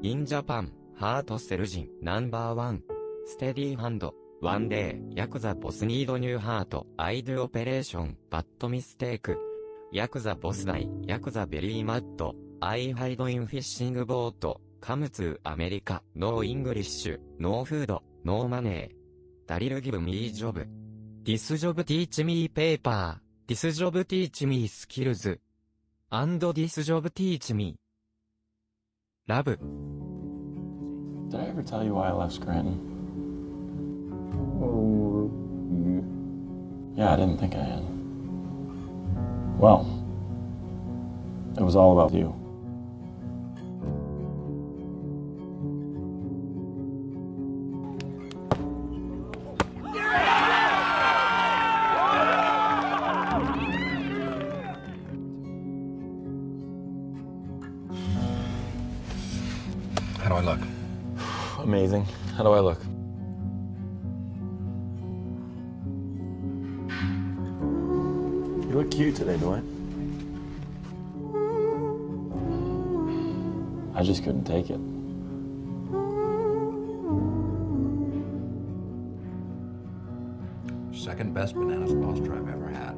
インジャパン、ハートセルジン、ナンバーワン、ステディーハンド、ワンデー、ヤクザボスニードニューハート、アイドゥオペレーション、バッドミステーク、ヤクザボスダイ、ヤクザベリーマッド、アイハイドインフィッシングボート、カムツーアメリカ、ノーイングリッシュ、ノーフード、ノーマネー。ダリルギブミージョブ。ディスジョブティーチミーペーパー。ディスジョブティーチミースキルズ。アンドディスジョブティーチミー。Did I ever tell you why I left Scranton? Yeah, I didn't think I had. Well, it was all about you. I look? Amazing. How do I look? You look cute today, Dwight. I just couldn't take it. Second best bananas foster I've ever had.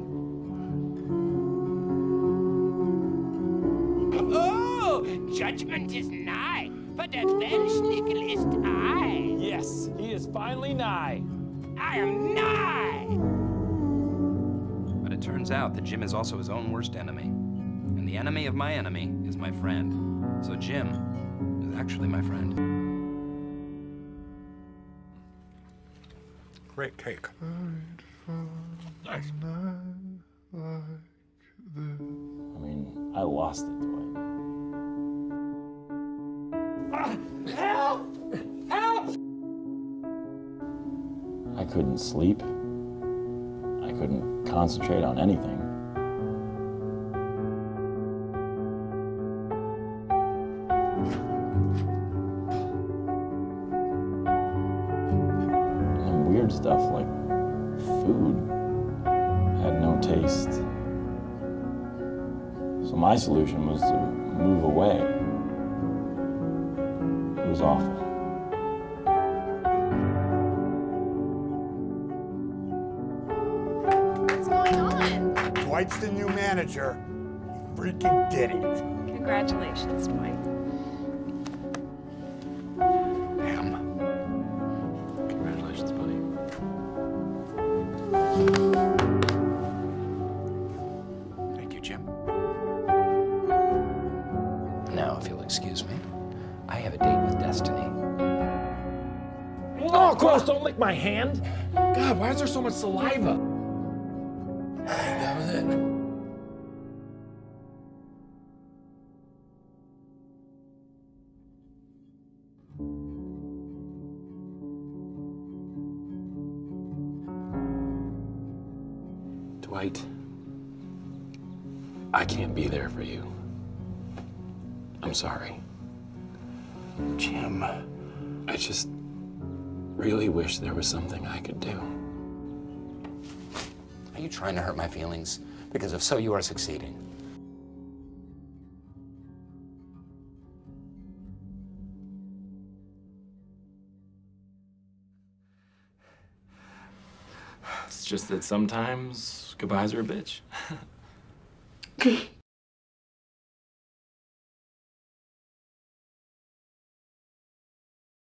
Oh, judgment is nigh, for der Weltschnickel ist I. Yes, he is finally nigh. I am nigh. But it turns out that Jim is also his own worst enemy. And the enemy of my enemy is my friend. So Jim is actually my friend. Great cake. Nice. I mean, I lost it, I couldn't sleep. I couldn't concentrate on anything. And weird stuff like food had no taste. So my solution was to move away. It was awful. On? Dwight's the new manager. He freaking did it. Congratulations, Dwight. Pam. Congratulations, buddy. Thank you, Jim. Now, if you'll excuse me, I have a date with Destiny. Oh, gross, don't lick my hand. God, why is there so much saliva? That was it. Dwight, I can't be there for you. I'm sorry. Jim. I just really wish there was something I could do. Are you trying to hurt my feelings? Because if so, you are succeeding. It's just that sometimes goodbyes are a bitch.